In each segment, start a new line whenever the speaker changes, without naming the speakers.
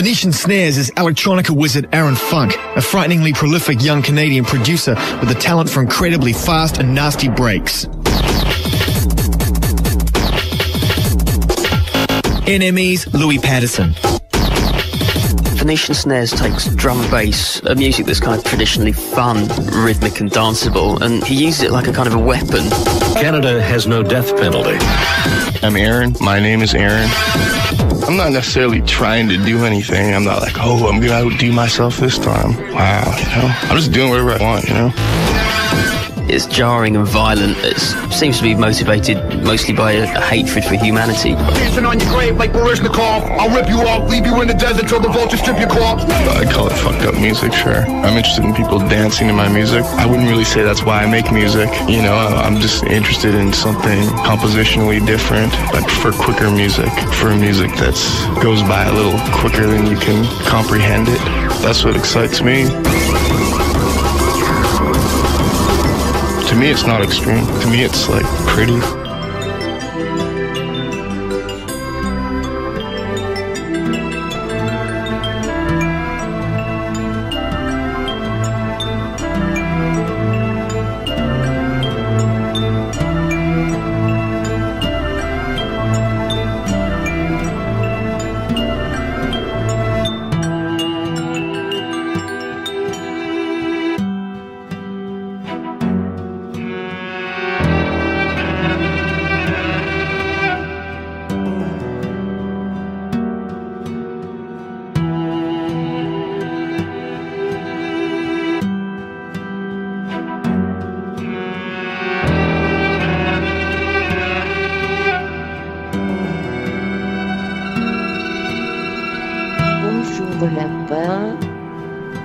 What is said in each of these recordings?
Venetian Snares is electronica wizard Aaron Funk, a frighteningly prolific young Canadian producer with the talent for incredibly fast and nasty breaks. NME's Louis Pattison.
Venetian Snares takes drum and bass, a music that's kind of traditionally fun, rhythmic and danceable, and he uses it like a kind of a weapon.
Canada has no death penalty.
I'm Aaron. My name is Aaron. I'm not necessarily trying to do anything. I'm not like, oh, I'm gonna outdo myself this time. Wow, you know? I'm just doing whatever I want, you know?
It's jarring and violent. It seems to be motivated mostly by a, a hatred for humanity.
Dancing on your grave like Baryshnikov. I'll rip you off, leave you in the desert till the vultures strip your corpse.
I call it fucked up music, sure. I'm interested in people dancing to my music. I wouldn't really say that's why I make music. You know, I'm just interested in something compositionally different. I prefer quicker music, for music that goes by a little quicker than you can comprehend it. That's what excites me. To me, it's not extreme. To me, it's like pretty.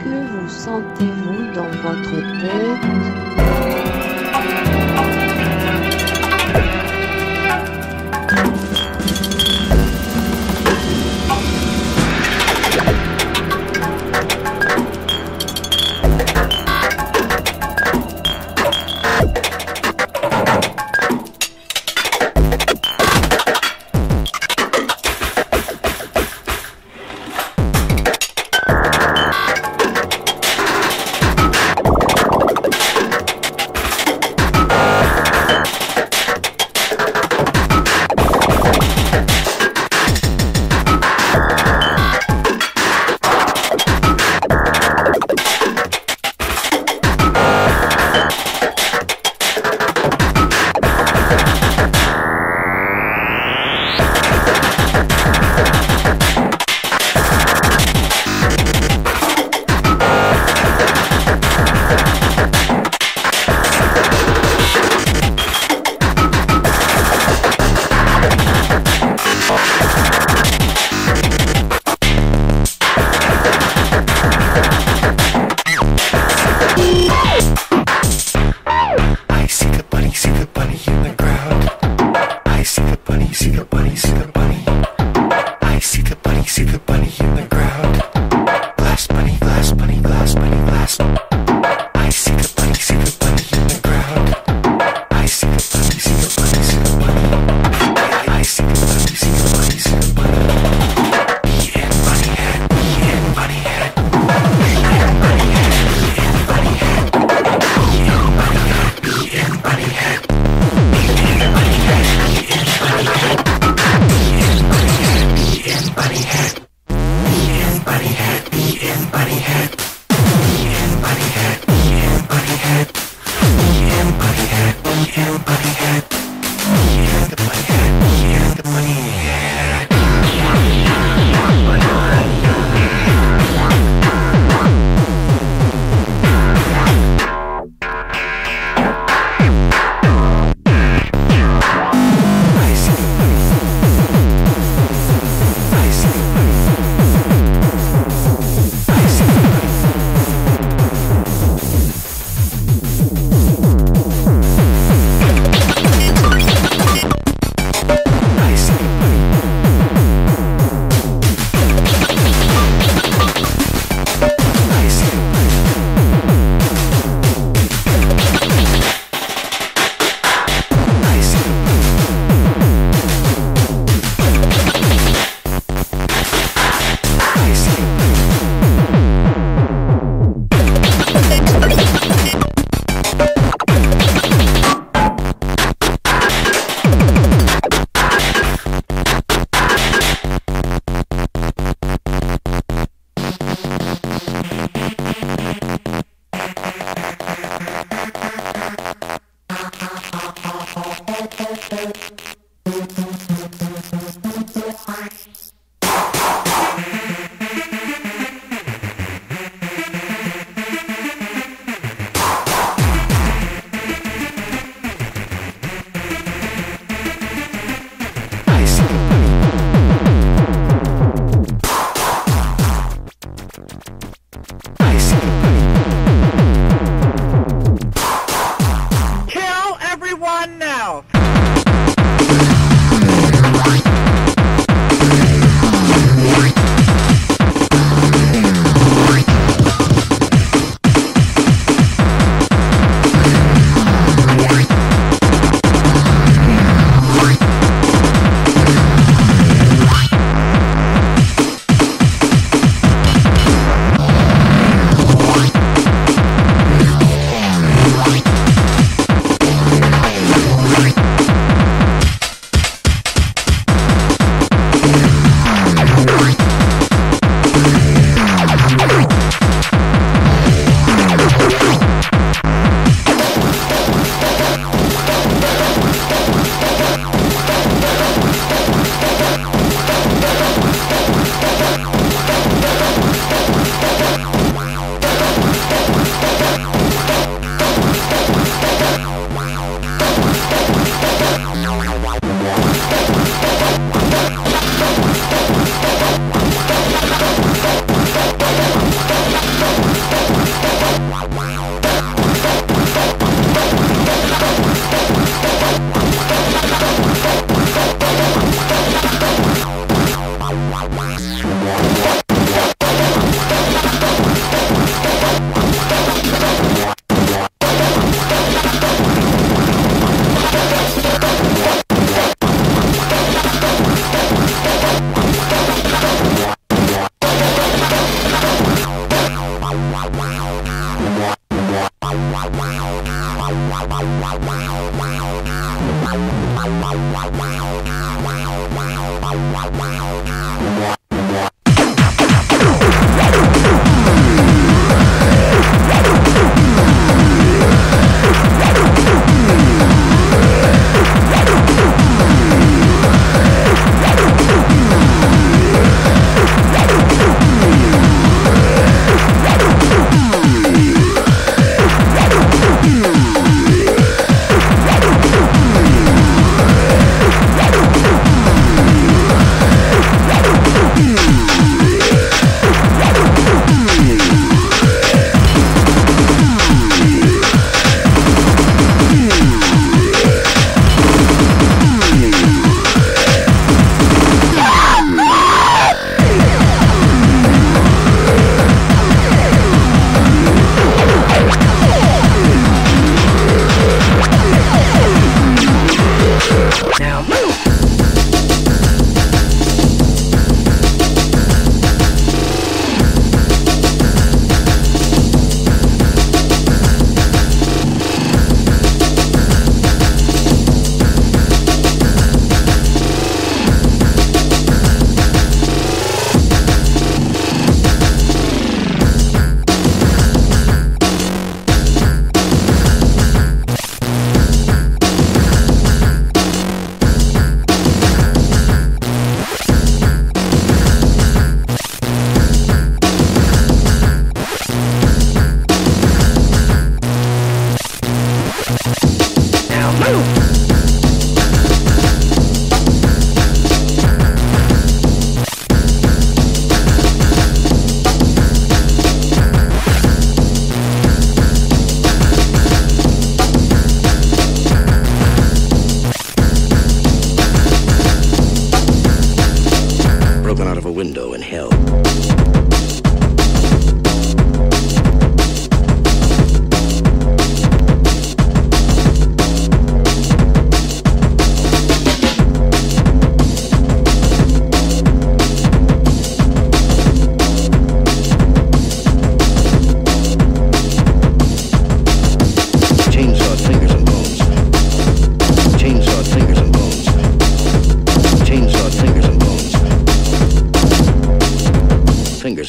Que vous sentez-vous dans votre tête?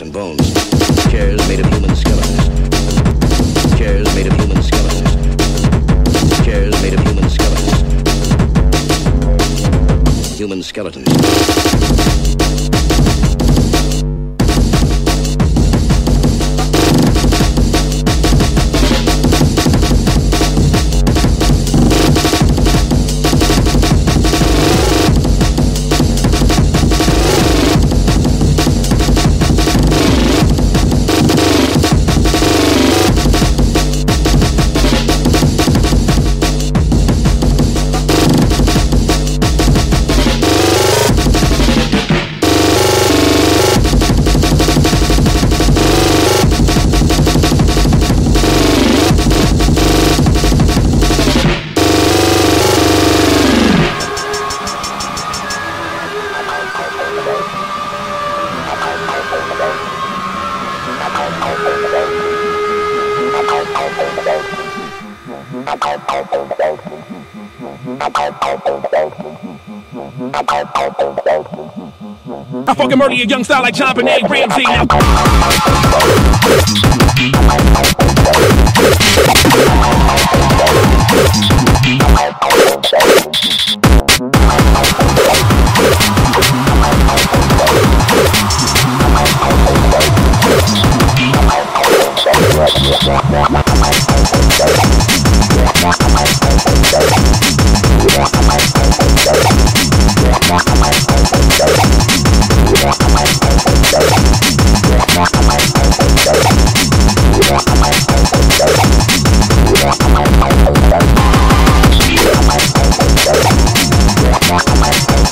And bones. Chairs made of human skeletons. Chairs made of human skeletons. Chairs made of human skeletons. Human skeletons.
Murder young style like JonBenét Ramsey. Now.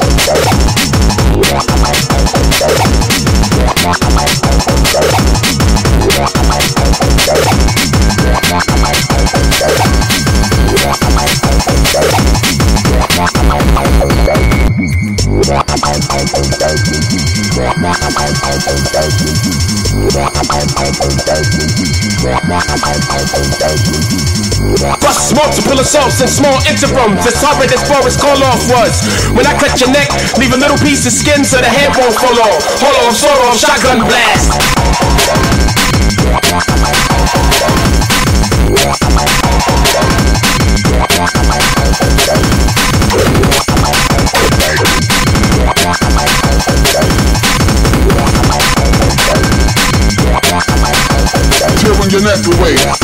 Gracias. Multiple assaults in small intervals as hard as Forrest call off was. When I cut your neck, leave a little piece of skin so the head won't fall off. Hold on, sort on, shotgun blast.
Tearing your neck away.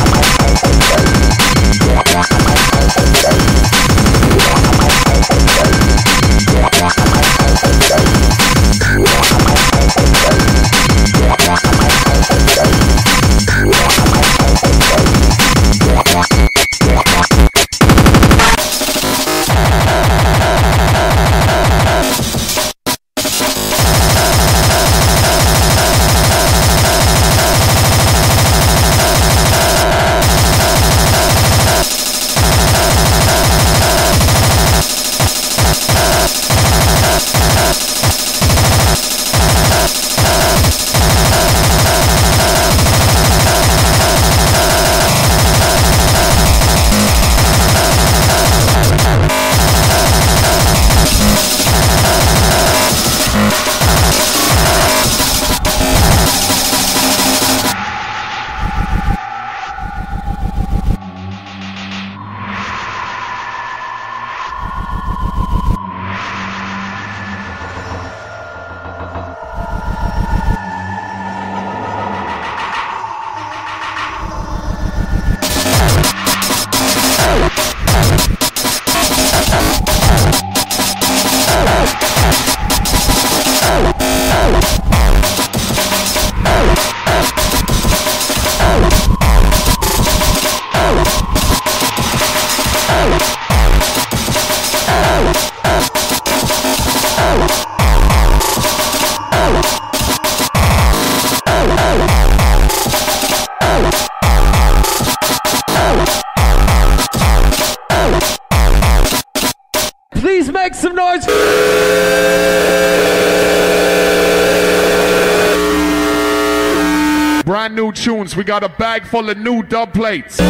We got a bag full of new dub plates.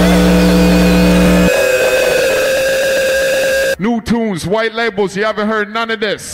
New tunes, white labels. You haven't heard none of this.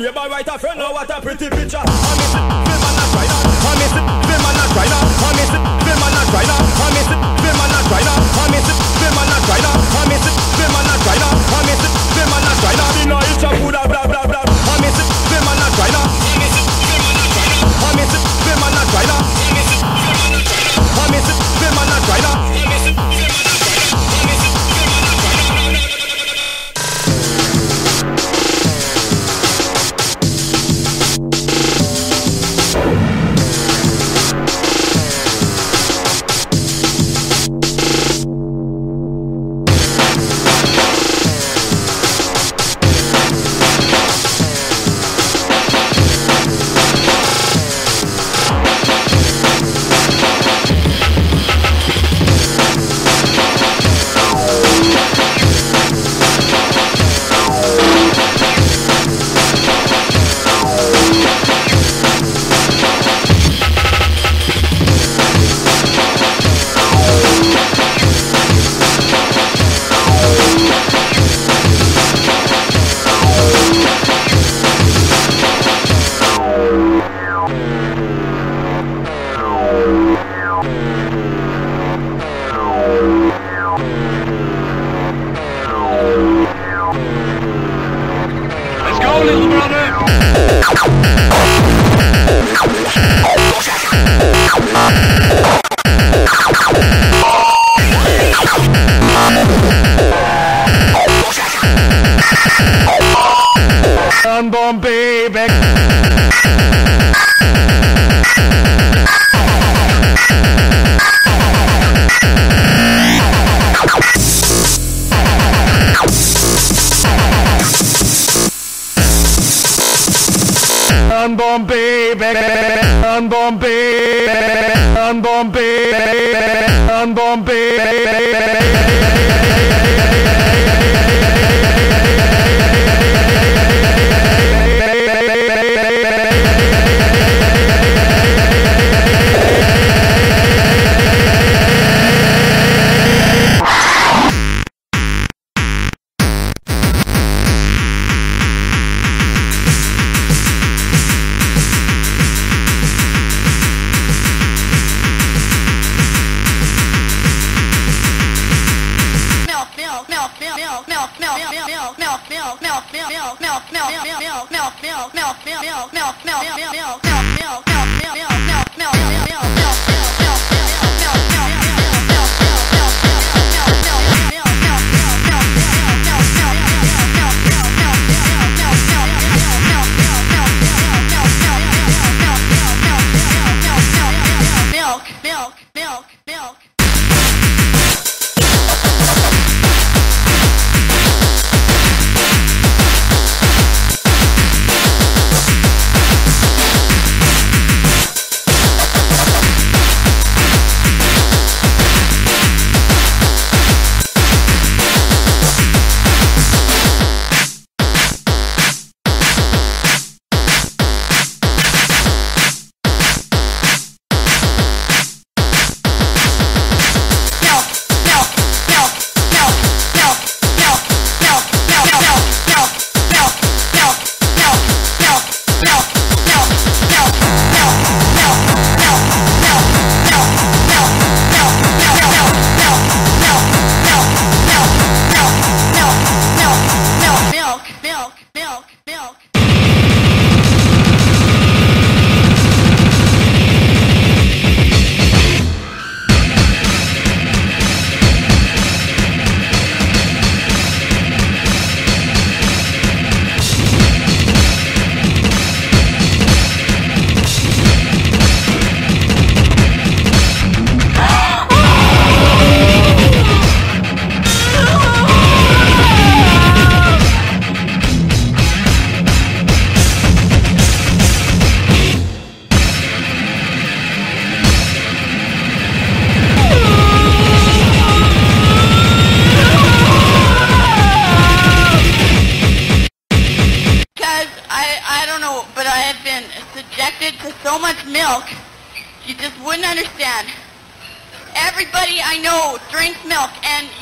Labor right a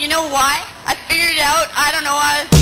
You know why? I figured it out, I don't know,
why.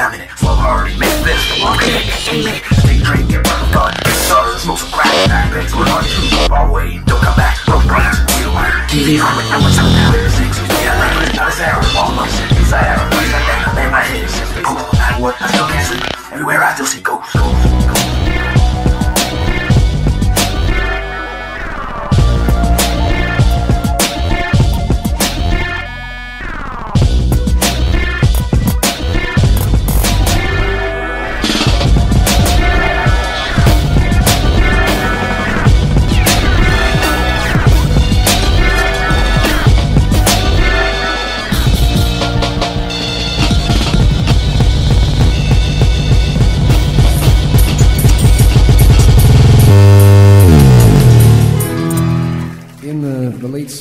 Down in it. Slow hard, make this. Walk in, take a drink, get burned, gun, get started, smoke some crack, backpacks, go hard, shoot, far away, don't come back. Broke brains, wheel wire, TV, I'm with no one's out now. Six, yeah, like, not a sound, all my months, inside out, like that, lay my head, since the pool, not what, I still can't sleep. Everywhere I still see ghosts.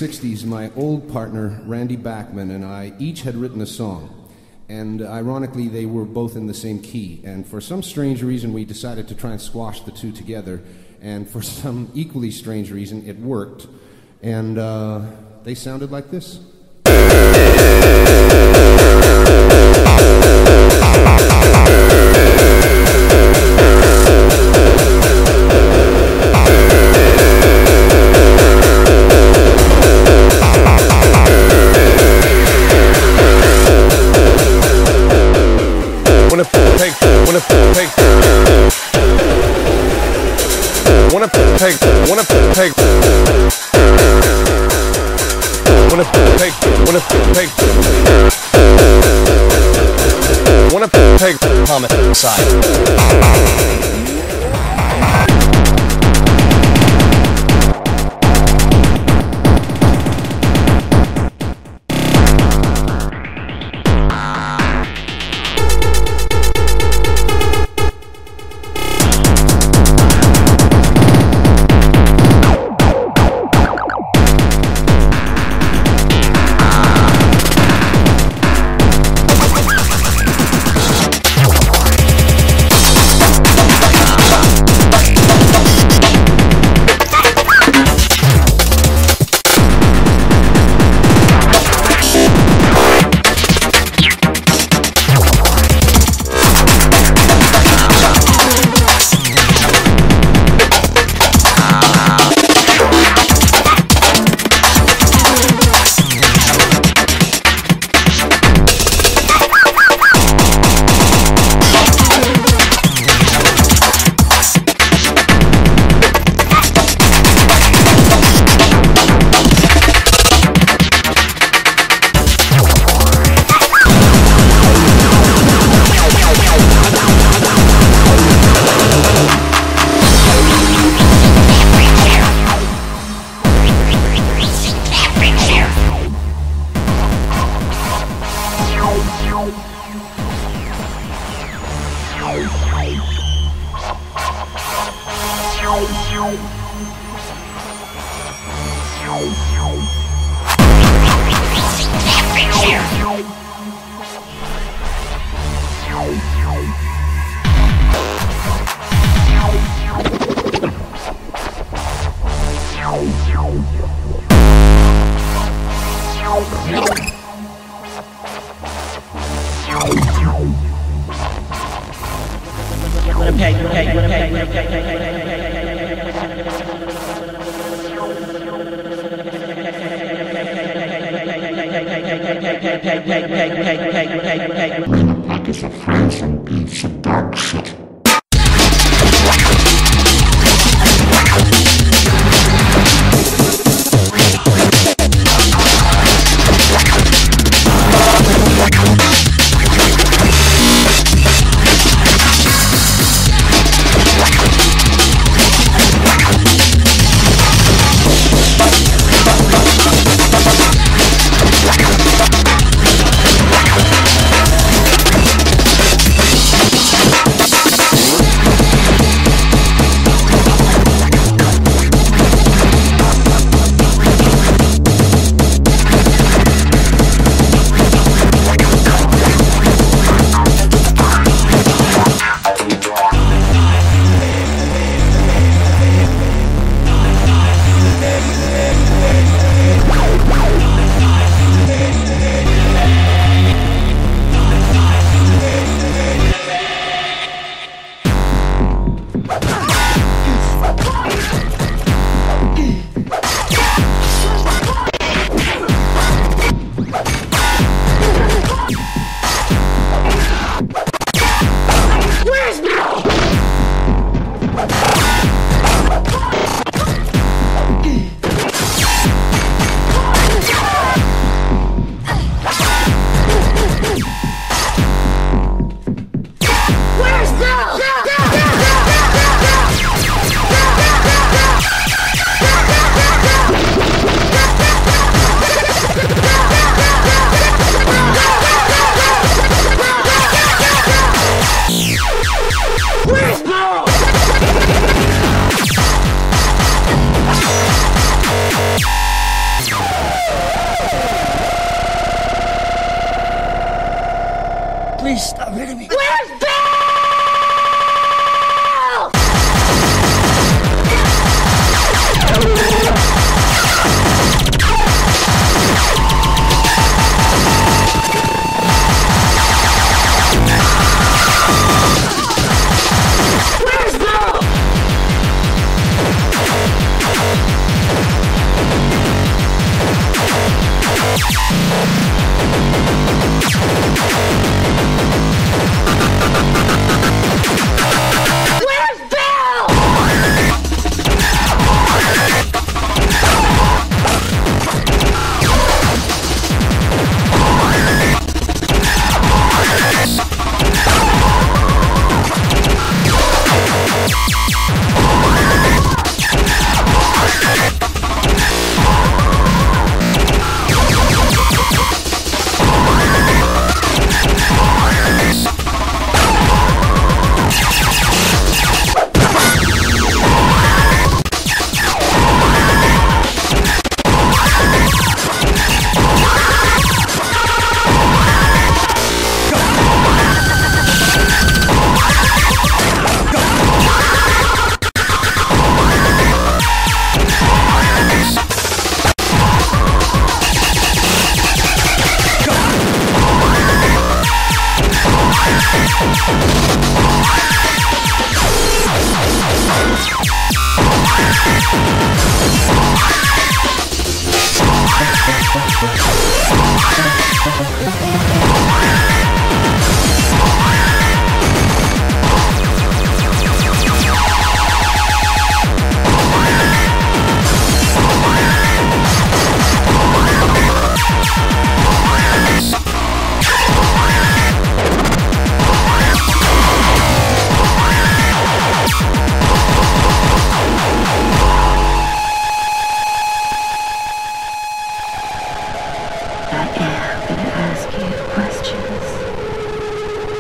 60s, my old partner, Randy Bachman, and I each had written a song. And ironically, they were both in the same key. And for some strange reason, we decided to try and squash the two together. And for some equally strange reason, it worked. And uh, they sounded like this.
Wanna take, wanna take, wanna take, wanna take, wanna take, wanna take, homicide.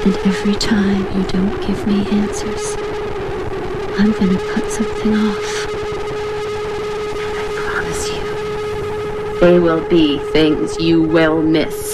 And
every time you don't give me answers, I'm gonna cut something off. And I promise you, they will be things you will miss.